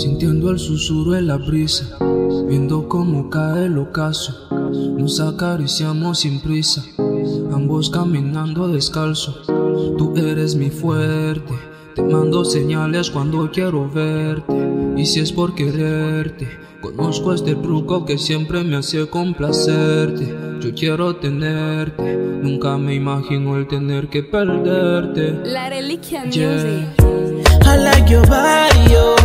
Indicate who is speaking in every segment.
Speaker 1: Sintiendo el susurro en la brisa, viendo cómo cae el ocaso. Nos acariciamos sin prisa, ambos caminando descalzo. Tú eres mi fuerte, te mando señales cuando quiero verte. Y si es por quererte, conozco este truco que siempre me hace complacerte. Yo quiero tenerte, nunca me imagino el tener que perderte.
Speaker 2: La reliquia
Speaker 1: Yeah.
Speaker 2: music.
Speaker 3: I like your body, oh.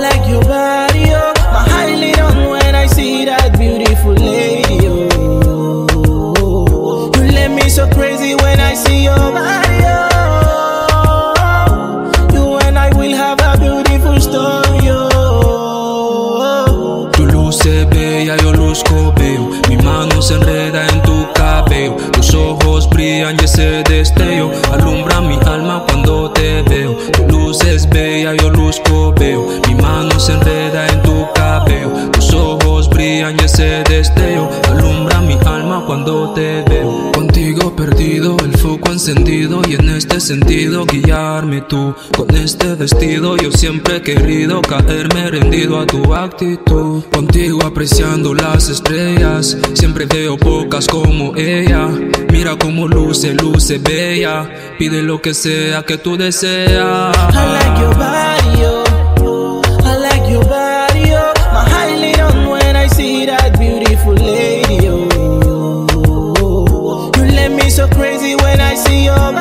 Speaker 3: Like your body, oh. My lit on when I see that beautiful lady, oh. You let me so crazy when I see your body, oh. You and I will have a beautiful story, oh.
Speaker 1: Tu luce bella, yo luzco veo. Mi mano se enreda en tu cabello. Tus ojos brillan y ese destello alumbra mi alma cuando te veo. Tu luz es bella, yo te veo. Contigo perdido, el foco encendido y en este sentido guiarme tú. Con este vestido yo siempre he querido caerme rendido a tu actitud. Contigo apreciando las estrellas, siempre veo pocas como ella. Mira cómo luce, luce bella. Pide lo que sea que tú deseas.
Speaker 3: I see your oh.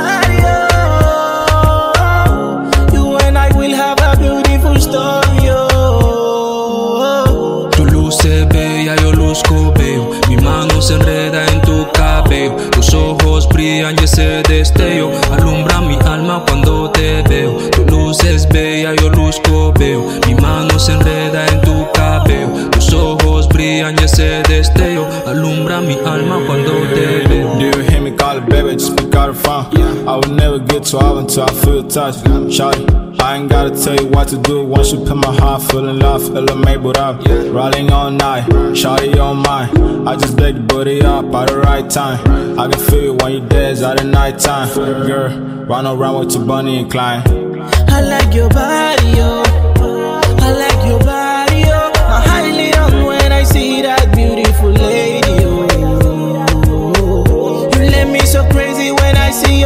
Speaker 3: Beautiful story, oh.
Speaker 1: Tu luz es bella, yo luzco veo. Mi mano se enreda en tu cabello. Tus ojos brillan y ese destello alumbra mi alma cuando te veo. Tu luz es bella, yo luzco veo. Mi mano se enreda en tu cabello. Tus ojos brillan y ese destello alumbra mi alma cuando te veo.
Speaker 4: Do you hear me call it, baby? Just pick out the phone. I will never get to out until I feel touched. Shawty, I ain't gotta tell you what to do. Once you put my heart, feel in love, feel made with up. Rolling all night, shawty on mine. I just beg the booty up at the right time. I can feel you when you dance at the night time. Girl, run around with your bunny and climb.
Speaker 3: I like your body, oh. I like your body,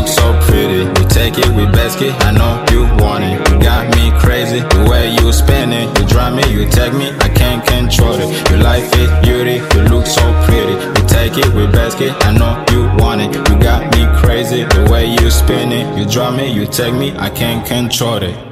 Speaker 4: look so pretty. We take it with basket, I know you want it. You got me crazy, the way you spin it. You drive me, you take me, I can't control it. Your life is beauty, you look so pretty. We take it with basket, I know you want it. You got me crazy, the way you spin it. You drive me, you take me, I can't control it.